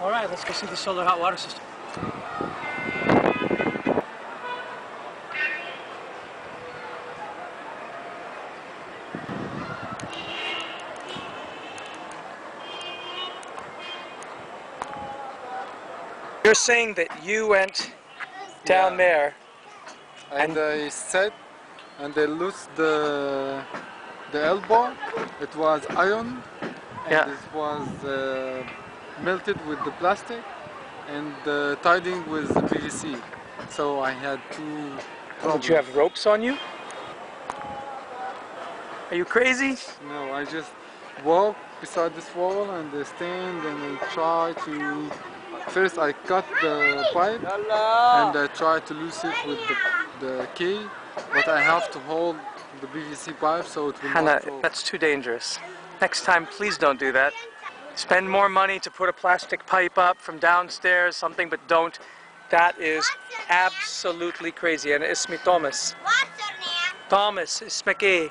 All right, let's go see the solar hot water system. You're saying that you went down Yeah. there. and I sat and they loosed the the elbow. It was iron and Yeah. it was uh, melted with the plastic and uh, tiding with the PVC. So I had two Did problems. you have ropes on you? Are you crazy? No, I just walk beside this wall and I stand and I try to. First, I cut the pipe and I try to loose it with the, the key, but I have to hold the BVC pipe so it will Hannah, not that's too dangerous. Next time, please don't do that. Spend more money to put a plastic pipe up from downstairs, something, but don't. That is absolutely crazy. And it's me, Thomas. Thomas, it's McKay.